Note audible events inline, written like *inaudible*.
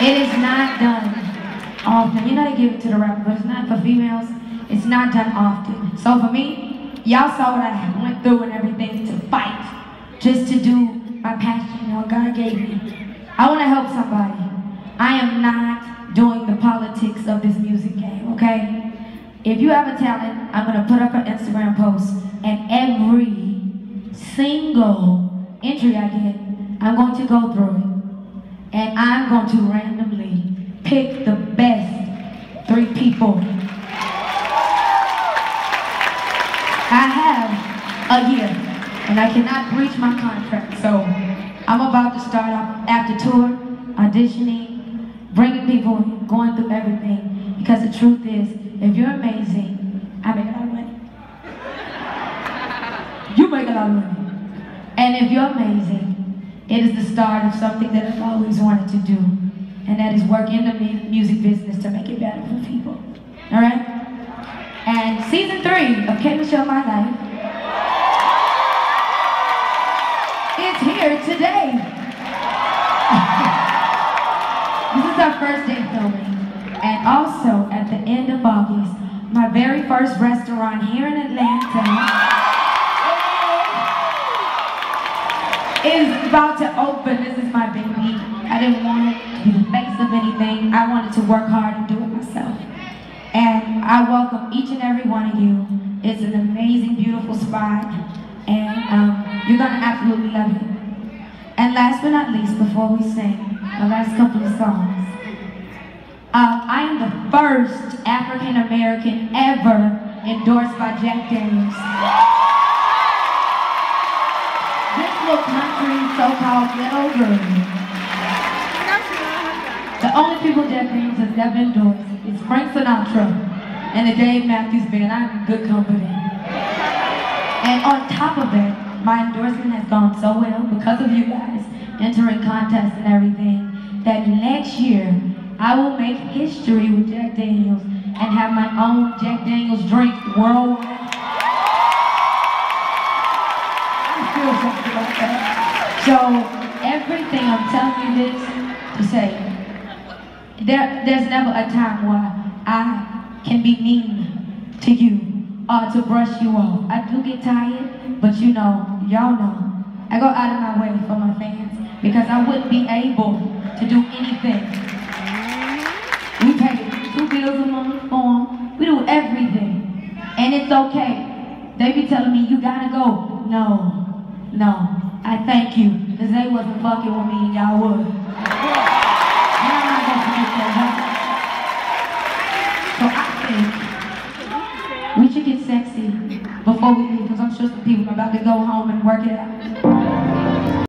It is not done often. You know they give it to the rapper, but it's not for females. It's not done often. So for me, y'all saw what I went through and everything to fight, just to do my passion, know, God gave me. I want to help somebody. I am not doing the politics of this music game, okay? If you have a talent, I'm going to put up an Instagram post, and every single entry I get, I'm going to go through it. And I'm going to randomly pick the best three people. I have a year, and I cannot breach my contract, so I'm about to start off after tour, auditioning, bringing people, going through everything. Because the truth is, if you're amazing, I make a lot of money. You make a lot of money. And if you're amazing, it is the start of something that I've always wanted to do. And that is work in the mu- music business to make it better for people. All right? And season three of K Michelle My Life is here today. *laughs* this is our first day filming. And also, at the end of August, my very first restaurant here in Atlanta is about to open. This is my baby. I didn't want it to be the face of anything. I wanted to work hard and do it myself. And I welcome each and every one of you. It's an amazing, beautiful spot. And um, you're going to absolutely love it. And last but not least, before we sing the last couple of songs, uh, I am the first African American ever endorsed by Jack Daniels. Country so-called. The only people Jack Daniels has ever endorsed is Frank Sinatra and the Dave Matthews Band. I'm in good company. And on top of it, my endorsement has gone so well because of you guys entering contests and everything that next year I will make history with Jack Daniels and have my own Jack Daniels drink worldwide. So everything I'm telling you this to say, there, there's never a time where I can be mean to you or to brush you off. I do get tired, but you know, y'all know. I go out of my way for my fans because I wouldn't be able to do anything. We pay two bills a month for 'em. We do everything. And it's okay. They be telling me, you gotta go. No, no. I thank you. Because they wasn't fucking with me and y'all would. I'm not gonna that? So I think we should get sexy before we leave, because I'm sure some people are about to go home and work it out.